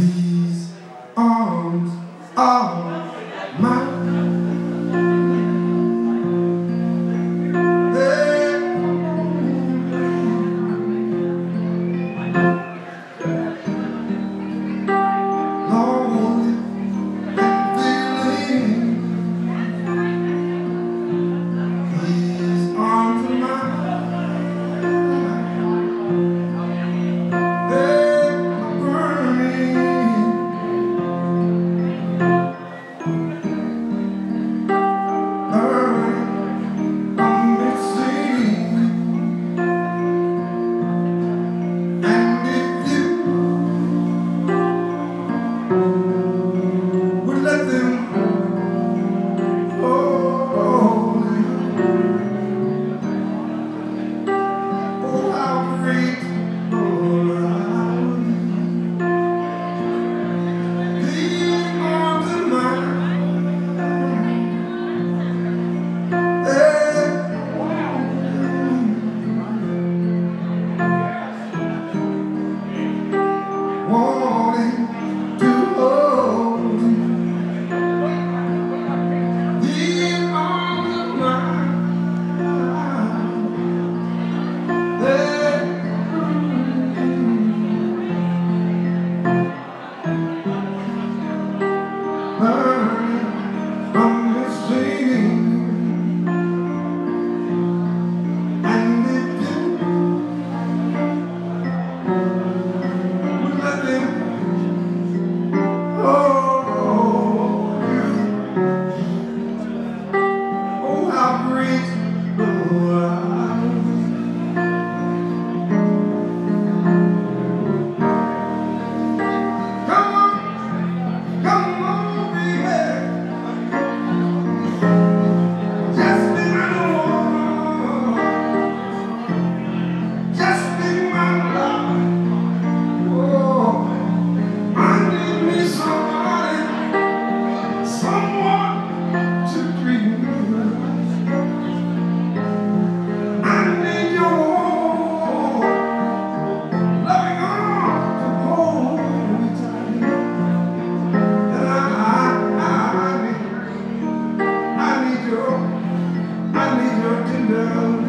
thee. faith. world.